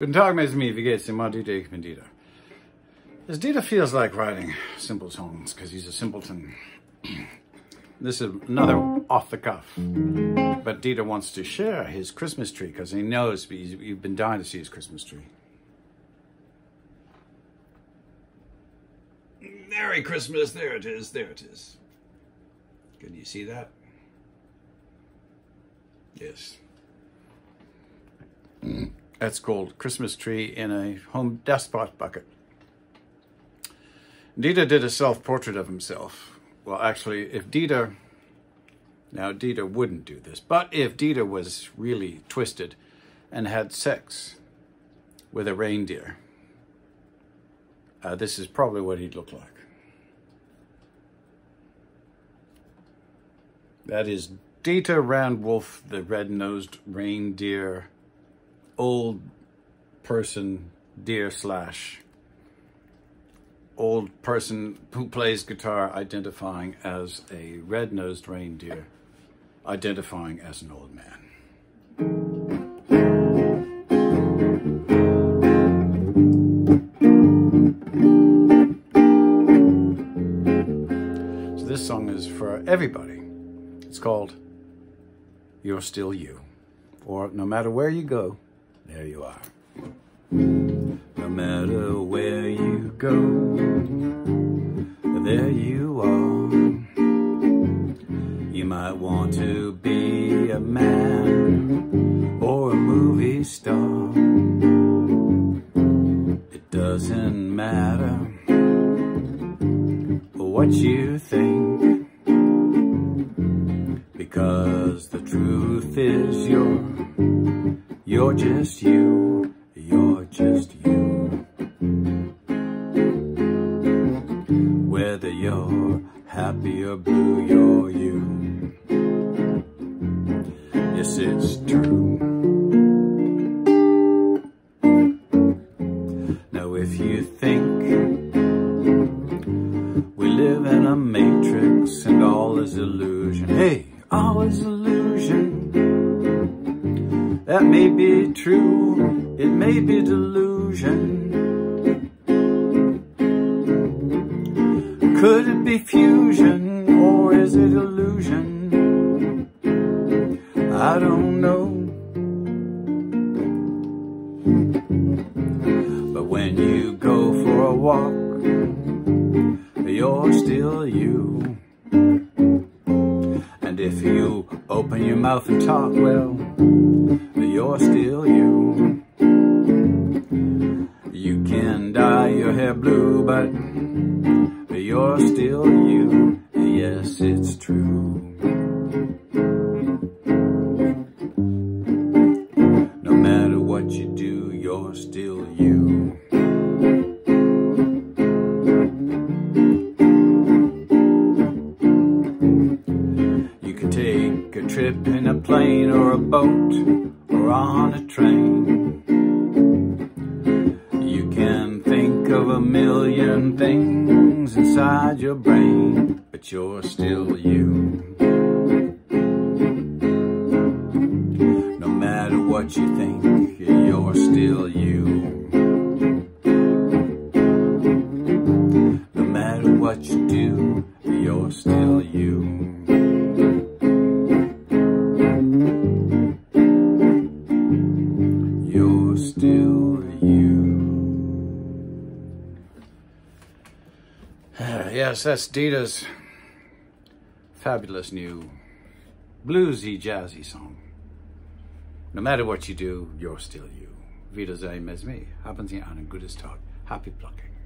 Guten Tag, mes amis, wie geht's? Immer Dieter, ich bin Dieter. As Dieter feels like writing simple songs because he's a simpleton. this is another off the cuff. But Dieter wants to share his Christmas tree because he knows you've been dying to see his Christmas tree. Merry Christmas, there it is, there it is. Can you see that? Yes. That's called Christmas Tree in a Home Despot bucket. Dieter did a self-portrait of himself. Well, actually, if Dieter, now Dieter wouldn't do this, but if Dieter was really twisted and had sex with a reindeer, uh, this is probably what he'd look like. That is Dieter Randwolf, the red-nosed reindeer old person deer slash old person who plays guitar identifying as a red-nosed reindeer identifying as an old man. So this song is for everybody. It's called You're Still You. Or no matter where you go, there you are. No matter where you go, there you are. You might want to be a man or a movie star. It doesn't matter what you think because the truth is you're you're just you, you're just you. Whether you're happy or blue, you're you. Yes, it's true. Now if you think we live in a matrix and all is illusion, hey, all is illusion. That may be true, it may be delusion. Could it be fusion or is it illusion? I don't know. But when you go for a walk, you're still you. If you open your mouth and talk, well, you're still you. You can dye your hair blue, but you're still you. Yes, it's true. No matter what you do, you're still trip in a plane or a boat or on a train. You can think of a million things inside your brain, but you're still you. No matter what you think, you're still you. No matter what you do, yes, that's Dieter's fabulous new bluesy, jazzy song. No matter what you do, you're still you. Wiedersehen, Mesmi. Haben Sie einen gutes Tag. Happy plucking.